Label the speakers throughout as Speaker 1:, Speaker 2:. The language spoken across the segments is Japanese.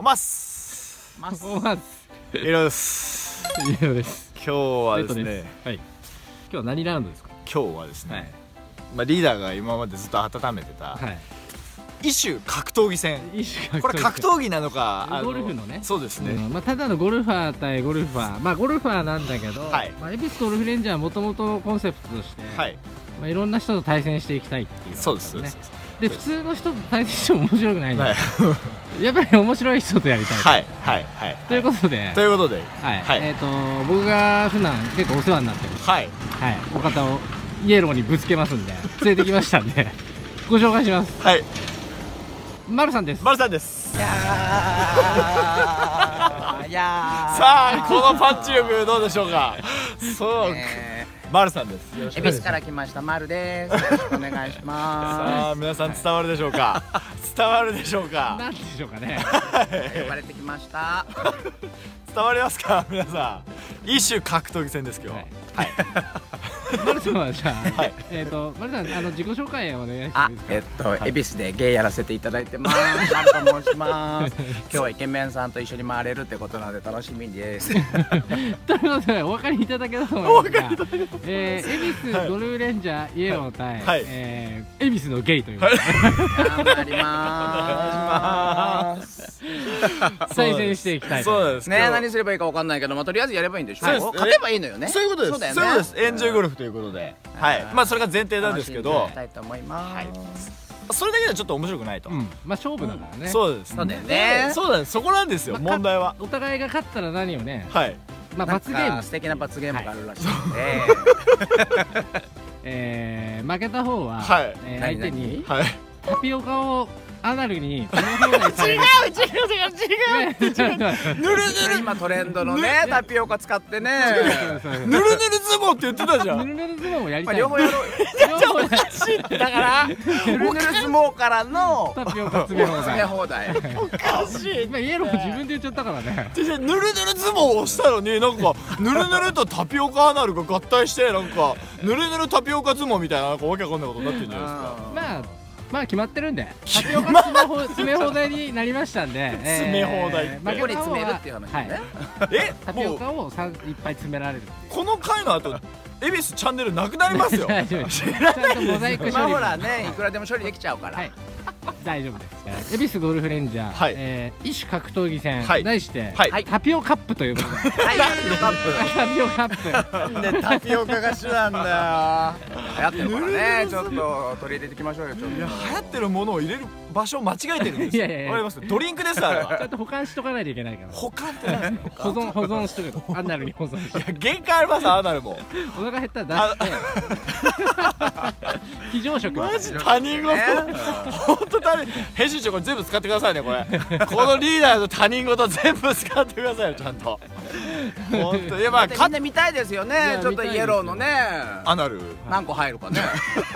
Speaker 1: おます。
Speaker 2: ます
Speaker 3: おます。
Speaker 1: いろです。
Speaker 3: いいよです。
Speaker 1: 今日はですね。
Speaker 3: はい。今日は何ラウンドですか？
Speaker 1: 今日はですね、
Speaker 3: はい。
Speaker 1: まあ、リーダーが今までずっと温めてた
Speaker 3: はい。
Speaker 1: 異種格闘技戦。これ格闘技なのか
Speaker 3: ゴルフのね。
Speaker 1: そうですね、
Speaker 3: うんまあ、ただのゴルファー対ゴルファー。まあゴルファーなんだけど、
Speaker 1: はい。
Speaker 3: まあ、恵比寿ゴルフレンジャーはもともとコンセプトとして、
Speaker 1: はい。
Speaker 3: まあ、いろんな人と対戦していきたいっていう、
Speaker 1: そうですそうで
Speaker 3: ね
Speaker 1: す、
Speaker 3: で普通の人と対戦しても面白くないん。で、
Speaker 1: はい。
Speaker 3: やっぱり面白い人とやりたい、
Speaker 1: はいはいはい。
Speaker 3: ということで、
Speaker 1: ということで。
Speaker 3: はい。
Speaker 1: はい。
Speaker 3: えー、と僕が普段結構お世話になってる、
Speaker 1: はい。
Speaker 3: はい、お方をイエローにぶつけますんで。連れてきましたんで。ご紹介します。
Speaker 1: はい。
Speaker 3: 丸さんです。
Speaker 1: 丸さんです。
Speaker 2: いやー。い やー。
Speaker 1: さあこのパンチ力どうでしょうか。そう
Speaker 2: え
Speaker 1: 丸さんです。よろしく
Speaker 2: ー恵比寿から来ました。丸です。よろしくお願いしま
Speaker 1: さあ皆さん伝わるでしょうか？伝わるでしょうか？
Speaker 3: 何でしょうかね。
Speaker 2: す呼ばれてきました。
Speaker 1: 伝わりますか？皆さん。異種格闘技戦です今日。
Speaker 3: はい丸さんはじゃあ、
Speaker 1: はい。
Speaker 3: えっ、と丸さんあの自己紹介をお願いして
Speaker 2: あ
Speaker 3: いいですか？
Speaker 2: えっと、恵比寿でゲイやらせていただいてます。丸と申します。今日はイケメンさんと一緒に回れるってことなので楽しみです。
Speaker 3: ということでお分かりいただけたと思いますが、えー、恵比寿ゴルフレンジャーイエロー対、
Speaker 1: はい。
Speaker 3: えー、恵比寿のゲイということで、
Speaker 2: 頑張ります
Speaker 3: 対戦していきたいと。
Speaker 1: そうです。
Speaker 2: ね何すればいいかわかんないけど、まあ、とりあえずやればいいんでしょ。
Speaker 1: そう
Speaker 2: 勝てばいいのよね。
Speaker 1: そういうことです。
Speaker 2: そうだよね。
Speaker 1: そういうことです。エンジョイゴルフということで。はい。まあそれが前提なんですけど。
Speaker 2: 楽しんでいきたいと思います、
Speaker 1: はい。それだけではちょっと面白くないと。
Speaker 3: うん。まあ勝負だからね、
Speaker 1: そうです
Speaker 2: そうだよね。
Speaker 1: そうなんです。そこなんですよ
Speaker 3: まあ
Speaker 1: 問題は。
Speaker 3: お互いが勝ったら何をね、
Speaker 1: はい。
Speaker 3: まあ、罰ゲーム。
Speaker 2: か素敵な罰ゲームがあるらしいので、
Speaker 3: えー、負けた方は、
Speaker 1: はい。
Speaker 3: え相手に
Speaker 1: はい。
Speaker 3: タピオカをアナルに
Speaker 1: 違う違う違う
Speaker 3: 違う。
Speaker 1: ぬるぬる。
Speaker 2: 今トレンドのねタピオカ使ってね。
Speaker 1: ぬるぬる相撲って言ってたじゃん。
Speaker 3: ぬるぬる相撲をやり
Speaker 2: まあ
Speaker 3: たい
Speaker 2: 両方やろう。
Speaker 3: 両方や
Speaker 1: だから
Speaker 2: ぬるぬる相撲からの
Speaker 3: タピオカ詰め放題。
Speaker 1: おかしい。
Speaker 3: まあイエローも自分で言っちゃったからね。
Speaker 1: ぬるぬる相撲をしたのになんかぬるぬるとタピオカアナルが合体してなんかぬるぬるタピオカ相撲みたいななんかわけわかんないことになってるんじゃないですか
Speaker 3: まあまあ決まってるんでタピオカ詰め放 詰め放題になりましたんで
Speaker 1: 詰め放題って。
Speaker 3: えー
Speaker 2: ここに詰めるっていう話
Speaker 3: はい。
Speaker 2: ね
Speaker 1: え
Speaker 3: タピオカをさんいっぱい詰められる
Speaker 1: この回の後恵比寿チャンネルなくなりますよ。
Speaker 3: 大丈夫です。
Speaker 2: まあほらねいくらでも処理できちゃうから、
Speaker 3: はい。大丈夫です恵比寿ゴルフレンジャー、
Speaker 1: はい。
Speaker 3: えー、異種格闘技戦、
Speaker 1: はい。
Speaker 3: 題して、
Speaker 1: はい。
Speaker 3: タピオカップということで
Speaker 2: はい。タピオカッ
Speaker 3: タピオカップ。
Speaker 1: でタピオカが主なんだ
Speaker 2: プ流行ってるからねちょっと取り入れていきましょうよちょっと。
Speaker 1: よいや流行ってるものを入れる場所を間違えてるんですよ。
Speaker 3: いやいやいや。
Speaker 1: わかります？ドリンクですあれは。
Speaker 3: ちゃんと保管しとかないといけないから。
Speaker 1: 保管って
Speaker 3: 保存保存しとく。アナルに保存して
Speaker 1: いや限界ありますアナルも。
Speaker 3: お腹減ったら出して。非常食。
Speaker 1: マジ他人事
Speaker 2: ね。
Speaker 1: 本当他人編集長これ全部使ってくださいねこれ。このリーダーの他人事全部使ってくださいよちゃんと。本当いやまあ
Speaker 2: み
Speaker 1: か
Speaker 2: んな見たいですよ
Speaker 3: い
Speaker 2: ね
Speaker 3: や
Speaker 2: ちょっとイエローのね。
Speaker 1: アナル
Speaker 2: 何個入るかね。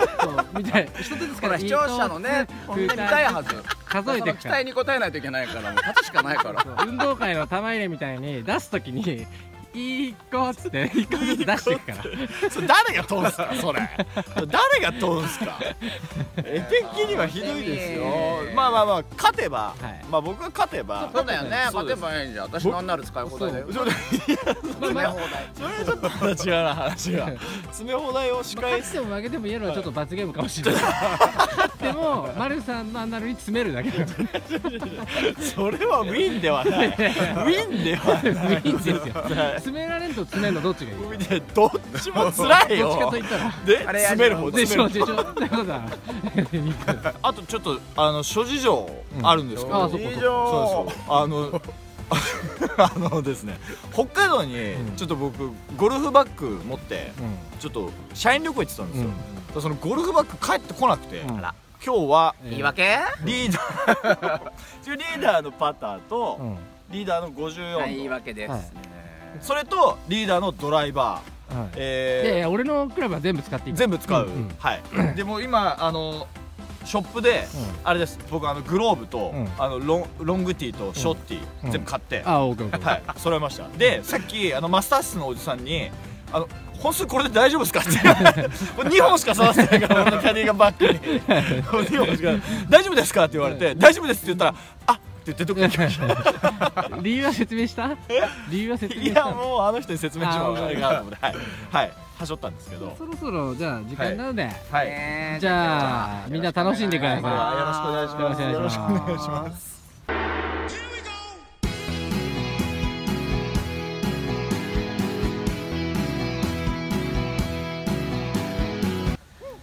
Speaker 3: みたい。一つずつから
Speaker 2: 視聴者のね本当に見たいはず。
Speaker 3: 数えて
Speaker 2: 期待に応えないといけないから勝つしかないから。
Speaker 3: 運動会の玉入れみたいに出すときに一個っつって一個ずつ出していくから。
Speaker 1: それ誰が通すかそれ。誰が通すか。絵的にはひどいですよ。まあまあまあ勝てば、
Speaker 3: はい。
Speaker 1: まあ僕が勝てば。
Speaker 2: そうだよね。勝てばいいじゃん。私のなる使い放題だよ。
Speaker 1: そう
Speaker 2: 詰め放題。
Speaker 1: それはちょっとまた違うな話が。詰め放題を司会
Speaker 3: 勝っても負けてもイエローはちょっと罰ゲームかもしれない。勝っても丸さんのアナルに詰めるだけだ
Speaker 1: それはウィンではない。ウィンではない。
Speaker 3: ウィンですよ詰められると詰めるのどっちがいい？
Speaker 1: どっちも辛い
Speaker 3: どっちか
Speaker 1: よ
Speaker 3: と言ったら。
Speaker 1: で
Speaker 2: あれ
Speaker 1: 詰める方
Speaker 3: でし
Speaker 1: 詰める
Speaker 3: ょでしょ。ってことだ
Speaker 1: あとちょっとあの諸事情あるんですけど、
Speaker 3: あそこ
Speaker 1: そうそうあの あのですね北海道に
Speaker 3: うん。
Speaker 1: ちょっと僕ゴルフバッグ持ってちょっと社員旅行行ってたんですよ、そのゴルフバッグ帰ってこなくて、
Speaker 3: うん。
Speaker 1: あら。今日は
Speaker 2: 言い訳？
Speaker 1: リーダー リーダーのパターと、
Speaker 3: うん。
Speaker 1: リーダーの54度、
Speaker 2: はい言い訳です
Speaker 3: はい
Speaker 1: それとリーダーのドライバー、
Speaker 3: はい。いやい
Speaker 1: え
Speaker 3: や俺のクラブは全部使っていい
Speaker 1: ー全部使う、
Speaker 3: んん。
Speaker 1: はい。でも今あのショップで、あれです。僕あのグローブと、
Speaker 3: うん。
Speaker 1: あのロンロングティーとショーティー、
Speaker 3: うん。
Speaker 1: 全部買って、
Speaker 3: あオーケーオーケー
Speaker 1: はい。揃えました。でさっきあのマスター室のおじさんにあの本数これで大丈夫ですかって。言われてこれ2本しか刺してないから俺のキャディーがバッグに。2本しか大丈夫ですかって言われて大丈夫ですって言ったらあ言ってどっか行きました
Speaker 3: 理由は説明した？理由は説明
Speaker 1: い
Speaker 3: した？
Speaker 1: やもうあの人に説明しよう
Speaker 3: あー
Speaker 1: あれがと思って。はい。はい。はしょったんですけど。
Speaker 3: そろそろじゃあ時間なので、
Speaker 1: はい。
Speaker 2: ね
Speaker 3: じゃあみんな楽しんでください。
Speaker 1: よろしくお願いします。
Speaker 3: よ
Speaker 1: よろしくお
Speaker 3: 願い
Speaker 1: しま
Speaker 3: す。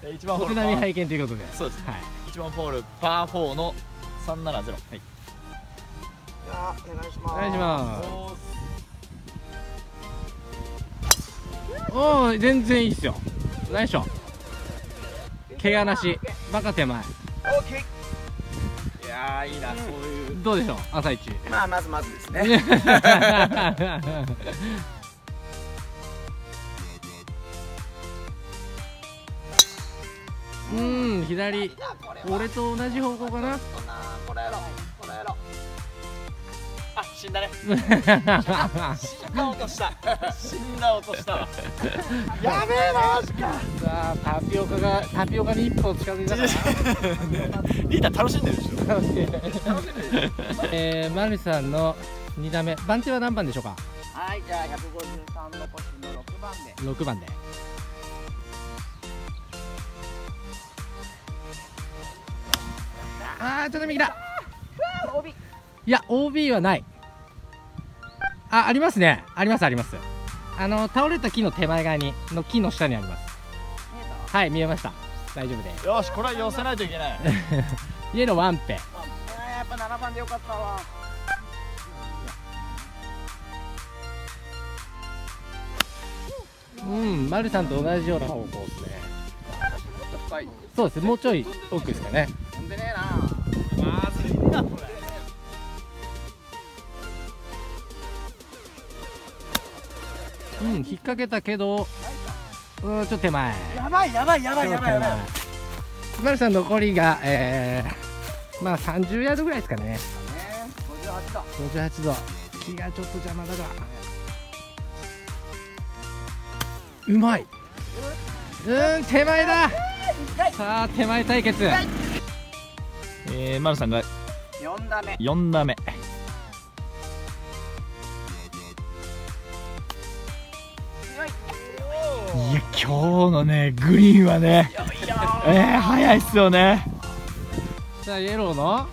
Speaker 1: え一番ホール
Speaker 3: 国並み拝見ということで。
Speaker 1: そうです。
Speaker 3: はい。
Speaker 1: 一番ホールパー4の370はい
Speaker 2: お願いします。
Speaker 3: お願いしますおお全然いいっすよ。ナイス怪我なし。バカ手前。
Speaker 2: オッケ
Speaker 1: いやーいいな。そういう
Speaker 3: どうでしょう朝一。
Speaker 2: ーまあまずまずですね。
Speaker 3: うん左。俺と同じ方向かな
Speaker 2: これやろ
Speaker 1: 死んだね。死んだ音した。死んだ音したわ。やべえなマジか。
Speaker 3: さあタピオカがタピオカに一歩近づいたか
Speaker 1: リーダー楽しんでるでしょ。
Speaker 3: なえー、マルさんの2打目。番手は何番でしょうか？
Speaker 2: はいじゃあ153の星の6番で。
Speaker 3: 6番で。あーちょっと右だ。いや OB はないあありますね。ありますあります。あの倒れた木の手前側にの木の下にあります。はい見えました。大丈夫です。
Speaker 1: よしこれは寄せないといけない。
Speaker 3: イエローワンペ。
Speaker 2: あーやっぱ7番でよかったわ。
Speaker 3: うんマルさんと同じような方向ですね。
Speaker 2: はい。
Speaker 3: そうですもうちょい奥ですかね。
Speaker 2: 飛んでねえな。
Speaker 1: まずいなこ
Speaker 3: うん引っ掛けたけどうんちょっと手前。
Speaker 2: やばいやばいやばいやばいやばい。
Speaker 3: マルさん残りがえー、まあ30ヤードぐらいですかね。
Speaker 2: ね58だ。
Speaker 3: 58度木がちょっと邪魔だが。うまい。うん手前だ。さあ手前対決。
Speaker 1: えー、丸さんが
Speaker 2: 4打目。
Speaker 1: 4打目今日のねグリーンはねえー、早いっすよね。
Speaker 3: さあイエローの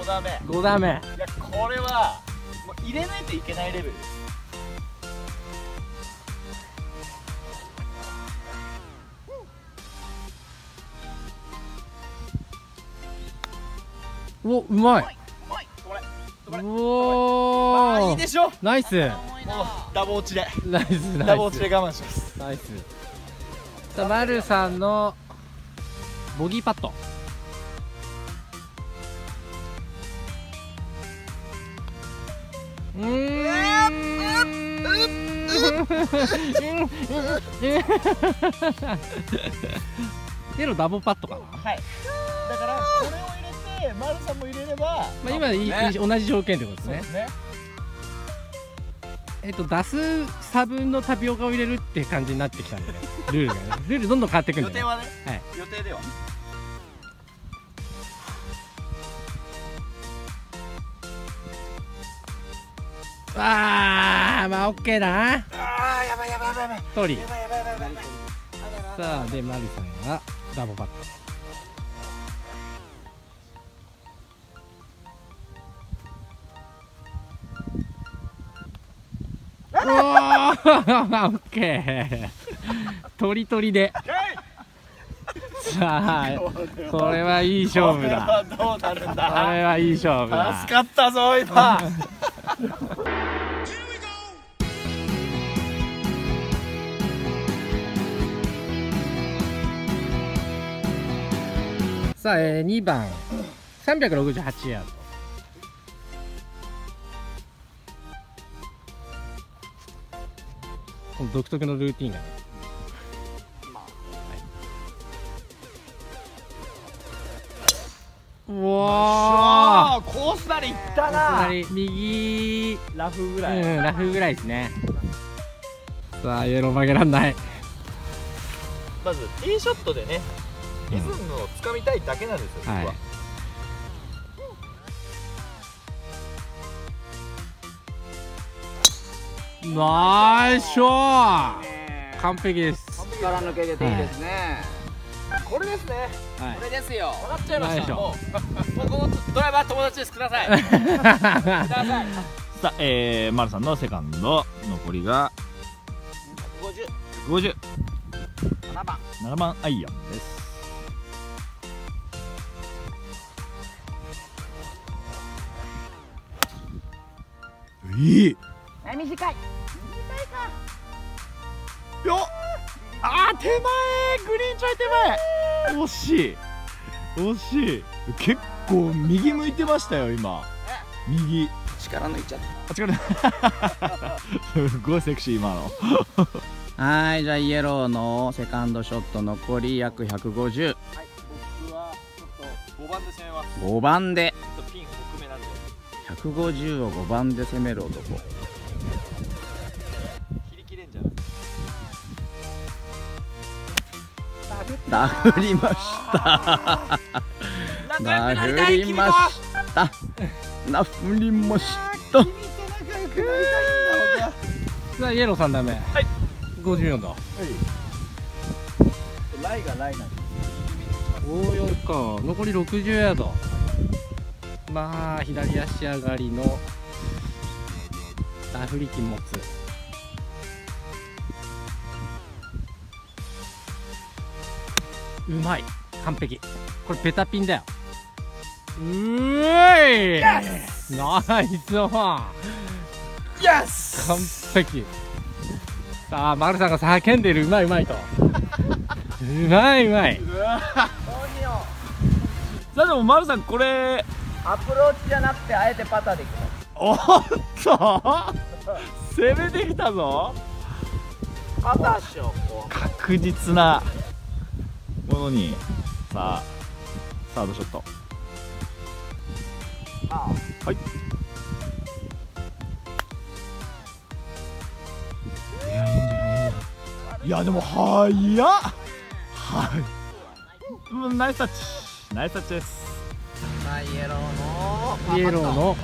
Speaker 1: ？5打目。い
Speaker 3: 5打目。
Speaker 1: やこれはもう入れないといけないレベルです。
Speaker 3: おうまい。お
Speaker 1: あーい
Speaker 3: お
Speaker 1: いでしょ。
Speaker 3: ナイス
Speaker 1: ダボ落ちで。
Speaker 3: ナイスナイス。
Speaker 1: ダボ落ちで我慢します。
Speaker 3: ナイス。さあマルさんのボギーパット。うーん。エロダボパットかな、
Speaker 1: はい。だからこれを入れて丸さんも入れれば。
Speaker 3: まあ、今
Speaker 2: ね。
Speaker 3: 同じ条件ってことですね。
Speaker 1: そうですね
Speaker 3: えっと出す差分のタピオカを入れるって感じになってきたんで、ね、ルールがね。ルールどんどん変わっていくんで、ね、
Speaker 1: 予定はね、
Speaker 3: はい。
Speaker 1: 予定では
Speaker 3: あーまあオッケーだな。
Speaker 2: あーやばいやばいやばいやばい。やばいやばいやばいやばい
Speaker 3: さあでマリさんがダボパット オッケー。鳥りとりで。さあこれはいい勝負だ。
Speaker 1: これは
Speaker 3: いい勝負だ。
Speaker 1: 助かったぞ今。
Speaker 3: さあ、えー、2番。368ヤードこの独特のルーティンがね。うわ
Speaker 1: あーコースなりいった
Speaker 3: ー
Speaker 1: な
Speaker 3: 左右。
Speaker 1: ラフぐらい、
Speaker 3: うんラフぐらいですね。さあイエロー曲げらんない。
Speaker 1: まずティーショットでねリズムをつかみたいだけなんですよ、僕は。
Speaker 3: はいナイスショー。完璧です。
Speaker 2: 力抜けてていいですね、
Speaker 1: これですね。
Speaker 3: はい。
Speaker 2: これですよ。
Speaker 1: 分かっちゃいました。もうもうこのドライバー友達です。ください。ください。
Speaker 4: さあ、えー、丸さんのセカンド。残りが
Speaker 2: 50
Speaker 4: 507
Speaker 2: 7番。
Speaker 4: 番アイアンです。いい
Speaker 2: はい。短い
Speaker 4: よっ。あー手前。グリーンちょい手前。惜しい。惜しい。結構右向いてましたよ今。右。
Speaker 2: 力抜いちゃっ
Speaker 4: あ違う すごいセクシー今の。
Speaker 2: たはいじゃあイエローのセカンドショット残り約150
Speaker 1: はい僕はちょっと5番で攻めます。
Speaker 2: 5番で。
Speaker 1: ちょっとピン奥めなんで。
Speaker 2: 150を5番で攻める男ダフりました。ダフりましたダフりました。
Speaker 3: さあイエロー3段目はい。54度
Speaker 2: ライがライな。ん
Speaker 3: 54か。残り60ヤードまあ左足上がりのダフリキン持つうまい。完璧。これベタピンだよ。うーい。ナイスオン。
Speaker 1: イエス
Speaker 3: 完璧。さあ丸さんが叫んでる。うまいうまいと。うまいうまい。
Speaker 4: さあでも丸さんこれ
Speaker 2: アプローチじゃなくてあえてパターでいく
Speaker 4: おっと。攻めてきたぞ。
Speaker 2: パターっしょこ
Speaker 4: 確実なものにさあサードショット。はい。いやいいんじゃない？いいんじゃないいやでも早っ！はい。うんナイスタッチ。ナイスタッチです。
Speaker 2: さあイエローの
Speaker 3: イエローの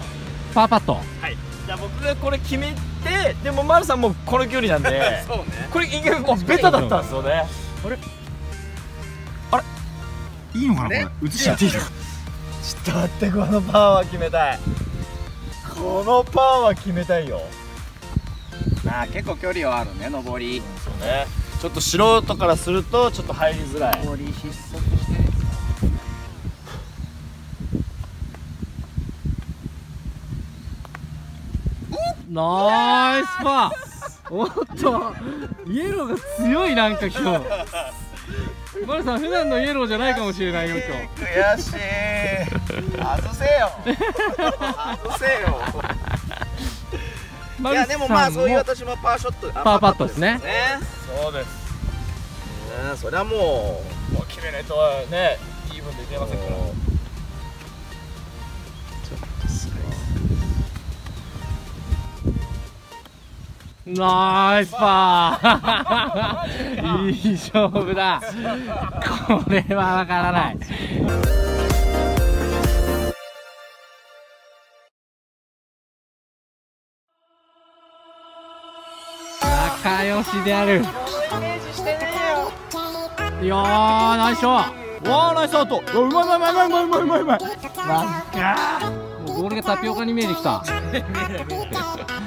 Speaker 3: パーパット。
Speaker 1: はい。じゃあ僕がこれ決めてでも丸さんもこの距離なんで。
Speaker 2: そうね。
Speaker 1: これ意外もうベタだったんですよね
Speaker 4: いいのかなこれ。映しちゃっていいのか
Speaker 1: ちょっと待ってこのパーは決めたい。このパーは決めたいよ。
Speaker 2: あー結構距離はあるね上り。
Speaker 1: そうね。ちょっと素人からするとちょっと入りづらい。
Speaker 2: 上り失速してる
Speaker 3: ナイスパー。おっとイエローが強いなんか今日丸さん普段のイエローじゃないかもしれないよ今日
Speaker 1: 悔しい。外せよ。外せよ。い
Speaker 3: 丸
Speaker 2: やでもまあそういう
Speaker 3: も
Speaker 2: 私もパーショット
Speaker 3: パーパットですね。
Speaker 2: ね。
Speaker 1: そうです
Speaker 2: うんそれはも
Speaker 1: もう決めないとねイーブンでいけませんから
Speaker 3: ナイスパー。いい勝負だ。これはわからない。仲良しである。いやーナイスショー。
Speaker 4: わーナイスアウト。うまいうまいうまいうまいうまいうまいなんか
Speaker 3: もうボールがタピオカに見えてきた。